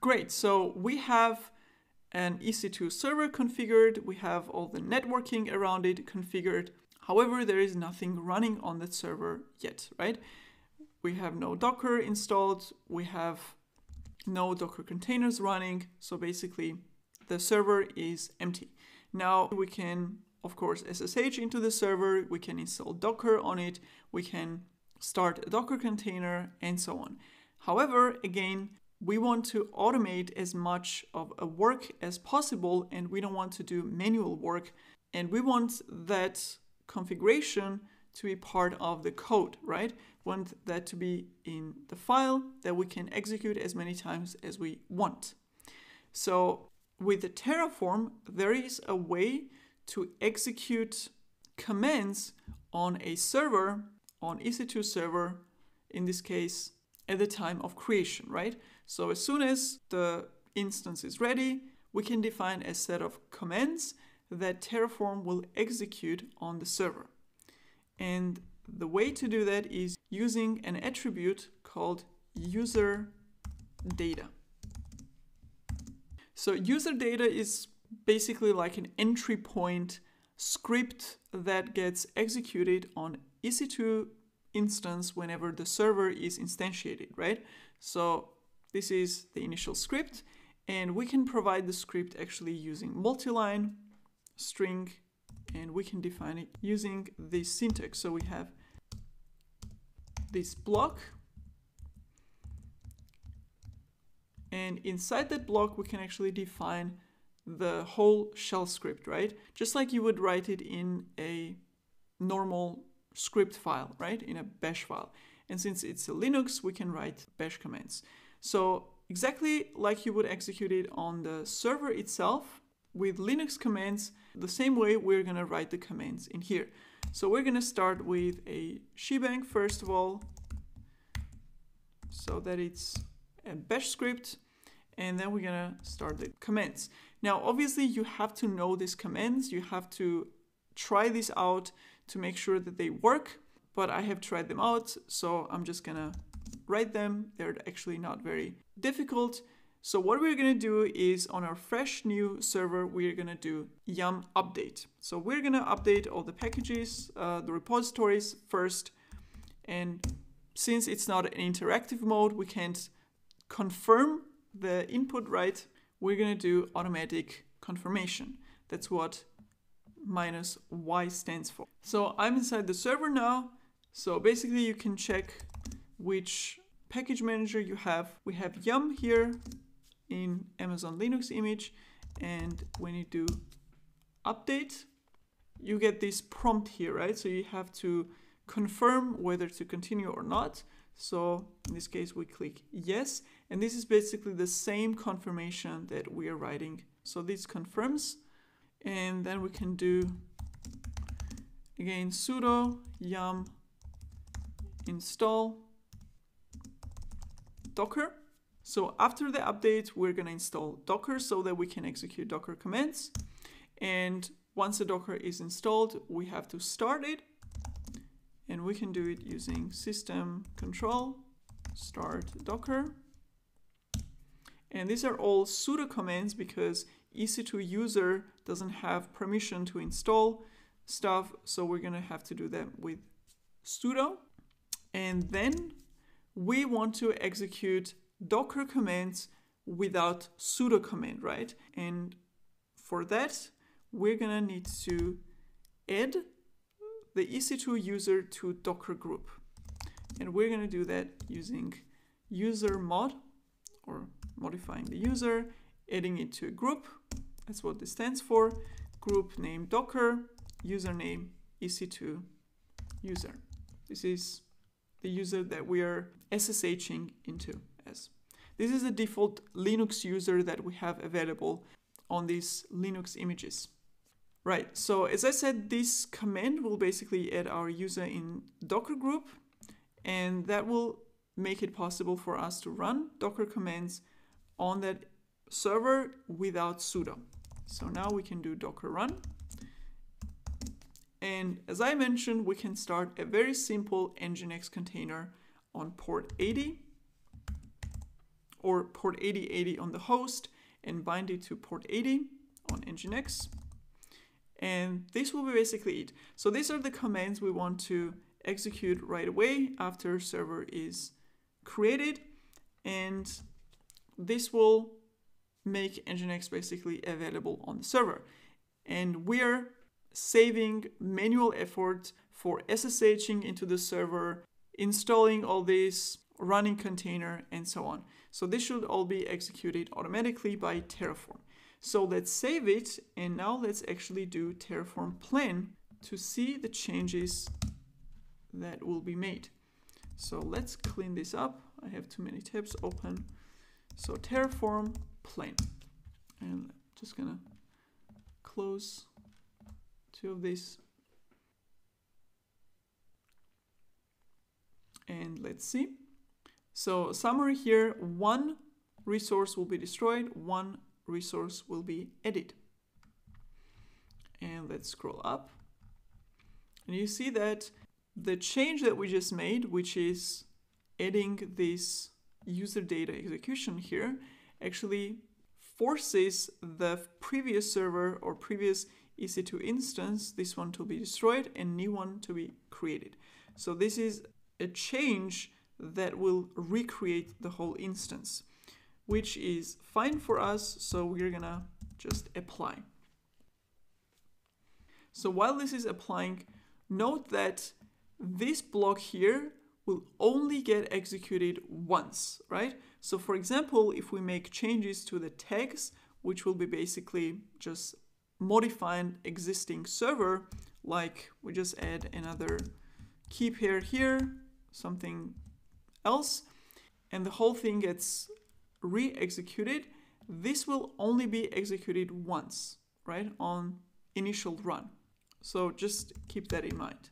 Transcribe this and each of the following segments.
Great, so we have an EC2 server configured, we have all the networking around it configured. However, there is nothing running on that server yet, right? We have no Docker installed, we have no Docker containers running, so basically the server is empty. Now we can, of course, SSH into the server, we can install Docker on it, we can start a Docker container, and so on. However, again, we want to automate as much of a work as possible and we don't want to do manual work and we want that configuration to be part of the code, right? We want that to be in the file that we can execute as many times as we want. So with the Terraform, there is a way to execute commands on a server, on EC2 server, in this case, at the time of creation, right? So as soon as the instance is ready, we can define a set of commands that Terraform will execute on the server. And the way to do that is using an attribute called user data. So user data is basically like an entry point script that gets executed on EC2 instance whenever the server is instantiated, right? So this is the initial script and we can provide the script actually using multi-line string and we can define it using this syntax. So we have this block and inside that block we can actually define the whole shell script, right? Just like you would write it in a normal script file, right? In a bash file. And since it's a Linux, we can write bash commands. So exactly like you would execute it on the server itself, with Linux commands, the same way we're gonna write the commands in here. So we're gonna start with a shebang first of all, so that it's a bash script, and then we're gonna start the commands. Now, obviously you have to know these commands, you have to try this out to make sure that they work, but I have tried them out, so I'm just gonna write them. They're actually not very difficult. So what we're gonna do is on our fresh new server, we're gonna do yum update. So we're gonna update all the packages, uh, the repositories first. And since it's not an interactive mode, we can't confirm the input right. We're gonna do automatic confirmation. That's what minus y stands for. So I'm inside the server now. So basically you can check which package manager you have. We have yum here in Amazon Linux image. And when you do update, you get this prompt here, right? So you have to confirm whether to continue or not. So in this case, we click yes. And this is basically the same confirmation that we are writing. So this confirms. And then we can do again sudo yum install Docker. So after the update, we're gonna install Docker so that we can execute Docker commands. And once the Docker is installed, we have to start it. And we can do it using system control, start Docker. And these are all sudo commands because EC2 user doesn't have permission to install stuff. So we're gonna have to do that with sudo. And then we want to execute Docker commands without sudo command, right? And for that, we're gonna need to add the EC2 user to Docker group. And we're gonna do that using user mod or modifying the user, adding it to a group. That's what this stands for. Group name Docker, username EC2 user. This is the user that we are SSHing into as. This is the default Linux user that we have available on these Linux images. Right, so as I said, this command will basically add our user in Docker group, and that will make it possible for us to run Docker commands on that server without sudo. So now we can do docker run. And as I mentioned, we can start a very simple Nginx container on port 80 or port 8080 on the host and bind it to port 80 on Nginx. And this will be basically it. So these are the commands we want to execute right away after server is created. And this will make Nginx basically available on the server. And we're saving manual effort for SSHing into the server, installing all this, running container, and so on. So this should all be executed automatically by Terraform. So let's save it, and now let's actually do Terraform plan to see the changes that will be made. So let's clean this up. I have too many tabs open. So Terraform plan. And I'm just gonna close two of these. And let's see. So summary here, one resource will be destroyed, one resource will be added. And let's scroll up. And you see that the change that we just made, which is adding this user data execution here, actually forces the previous server or previous EC2 instance, this one to be destroyed and new one to be created. So this is a change that will recreate the whole instance, which is fine for us. So we're gonna just apply. So while this is applying, note that this block here will only get executed once, right? So for example, if we make changes to the tags, which will be basically just modifying existing server, like we just add another key pair here, something else, and the whole thing gets re-executed, this will only be executed once, right, on initial run. So just keep that in mind.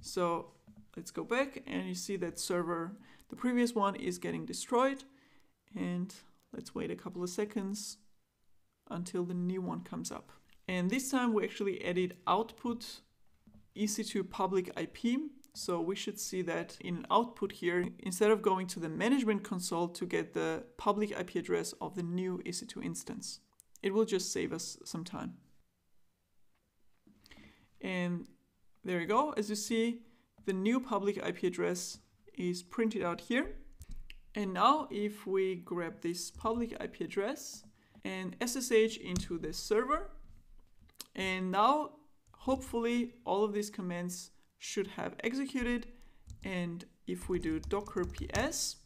So let's go back and you see that server, the previous one is getting destroyed. And let's wait a couple of seconds until the new one comes up. And this time we actually added output EC2 public IP. So we should see that in output here, instead of going to the management console to get the public IP address of the new EC2 instance, it will just save us some time. And there you go. As you see, the new public IP address is printed out here. And now if we grab this public IP address and SSH into the server, and now hopefully all of these commands should have executed. And if we do docker ps,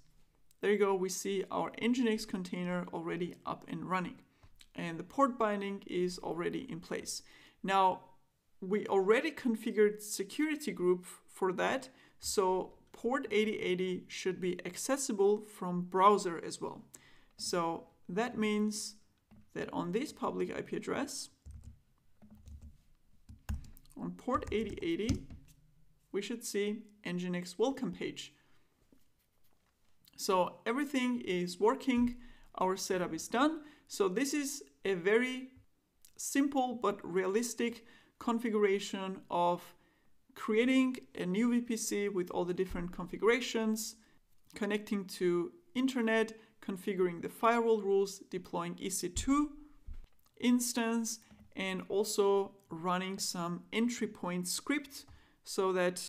there you go, we see our Nginx container already up and running. And the port binding is already in place. Now, we already configured security group for that. So port 8080 should be accessible from browser as well. So that means that on this public IP address, on port 8080, we should see Nginx welcome page. So everything is working, our setup is done. So this is a very simple but realistic configuration of creating a new VPC with all the different configurations, connecting to internet, configuring the firewall rules, deploying EC2 instance, and also running some entry point script so that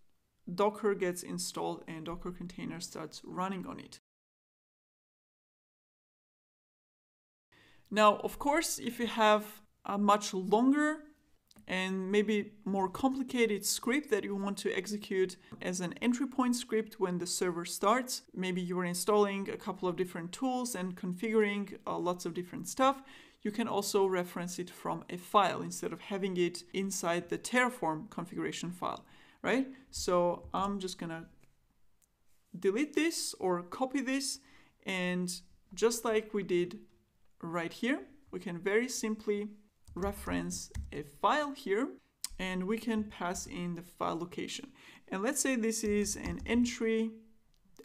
Docker gets installed and Docker container starts running on it. Now, of course, if you have a much longer and maybe more complicated script that you want to execute as an entry point script when the server starts. Maybe you are installing a couple of different tools and configuring uh, lots of different stuff. You can also reference it from a file instead of having it inside the Terraform configuration file, right? So I'm just gonna delete this or copy this and just like we did right here, we can very simply reference a file here and we can pass in the file location. And let's say this is an entry,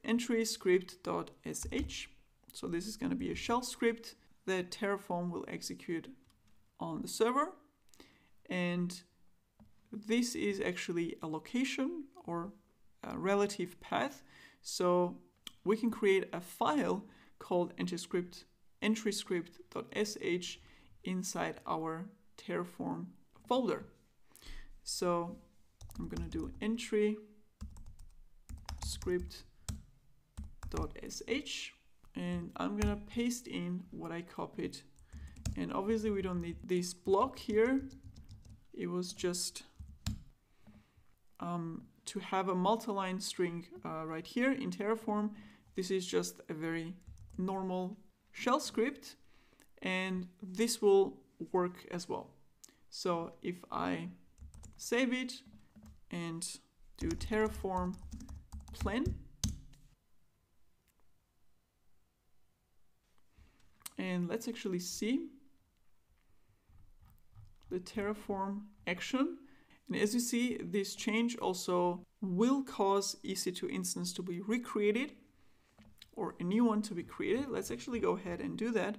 entry script.sh. So this is going to be a shell script that Terraform will execute on the server. And this is actually a location or a relative path. So we can create a file called entry-script entry entryscript.sh inside our Terraform folder. So I'm going to do entry script.sh and I'm going to paste in what I copied. And obviously we don't need this block here. It was just um, to have a multi-line string uh, right here in Terraform. This is just a very normal shell script and this will work as well. So if I save it and do terraform plan and let's actually see the terraform action and as you see this change also will cause EC2 instance to be recreated or a new one to be created. Let's actually go ahead and do that.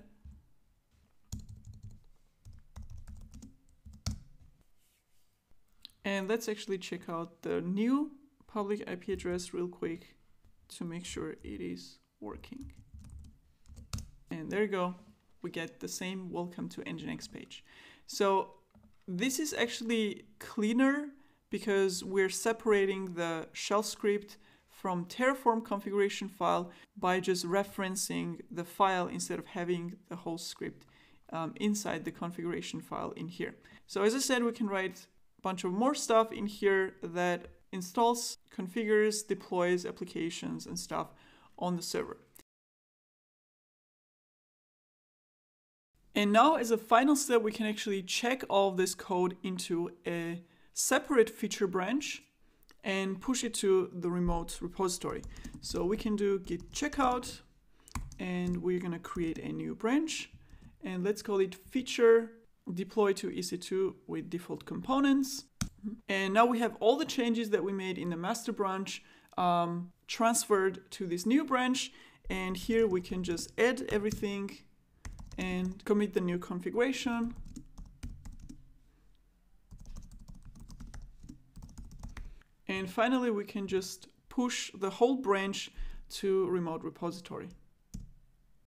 And let's actually check out the new public IP address real quick to make sure it is working. And there you go. We get the same welcome to Nginx page. So this is actually cleaner because we're separating the shell script from Terraform configuration file by just referencing the file instead of having the whole script um, inside the configuration file in here. So as I said, we can write bunch of more stuff in here that installs, configures, deploys applications and stuff on the server. And now as a final step, we can actually check all this code into a separate feature branch and push it to the remote repository. So we can do git checkout and we're going to create a new branch and let's call it feature deploy to EC2 with default components. And now we have all the changes that we made in the master branch um, transferred to this new branch. And here we can just add everything and commit the new configuration. And finally, we can just push the whole branch to remote repository.